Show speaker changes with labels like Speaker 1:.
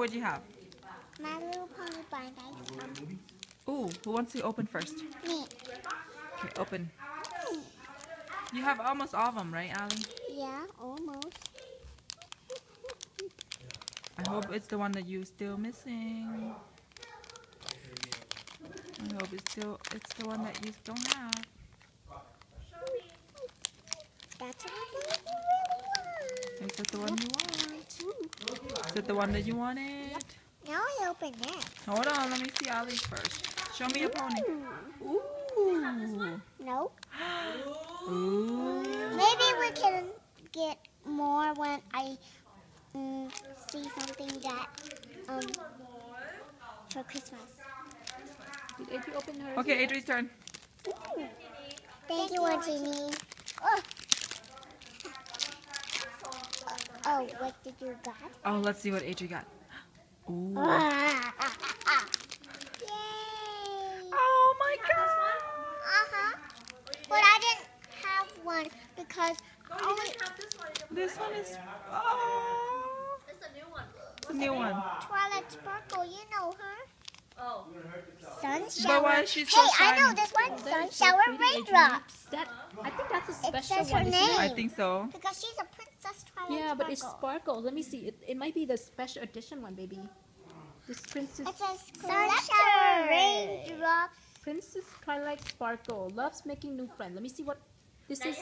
Speaker 1: What do you have?
Speaker 2: My Little Pony blind ice. Um,
Speaker 1: Ooh, who wants to open first?
Speaker 2: me.
Speaker 1: Okay, open. You have almost all of them, right, Alli?
Speaker 2: Yeah, almost.
Speaker 1: I hope it's the one that you're still missing. I hope it's still it's the one that you don't have.
Speaker 2: That's what I really want.
Speaker 1: Is it the one you want? Is it the one that you wanted?
Speaker 2: Now I open it.
Speaker 1: Hold on, let me see Alli's first. Show me your pony. Ooh.
Speaker 2: Nope.
Speaker 1: Ooh.
Speaker 2: Maybe we can get more when I mm, see something that um for Christmas.
Speaker 3: Did Adri open hers?
Speaker 1: Okay, Adri's turn.
Speaker 2: Thank you, Auntie Nee. Oh. Oh, what did you got?
Speaker 1: Oh, let's see what Adri got. Ooh.
Speaker 2: Yay!
Speaker 1: Oh my god.
Speaker 2: Uh-huh. But I didn't have one because only
Speaker 1: This one is oh.
Speaker 4: It's a new one.
Speaker 1: It's a new one.
Speaker 2: Twilight Sparkle, you know her.
Speaker 4: Oh.
Speaker 2: Sun
Speaker 1: But
Speaker 2: shower.
Speaker 1: why is she so
Speaker 2: hey, I know this one.
Speaker 3: That
Speaker 2: Sun
Speaker 3: is so
Speaker 2: shower raindrops.
Speaker 3: That I think that's a
Speaker 2: It
Speaker 3: special
Speaker 2: says her
Speaker 3: one. isn't
Speaker 2: name.
Speaker 1: I think so.
Speaker 2: Because she's a princess Twilight
Speaker 3: Yeah, but it's
Speaker 2: Sparkle.
Speaker 3: sparkle. Let me see. It, it might be the special edition one, baby. This Princess
Speaker 2: It says Sun shower raindrops.
Speaker 3: Princess Twilight Sparkle loves making new friends. Let me see what this
Speaker 4: Now
Speaker 3: is.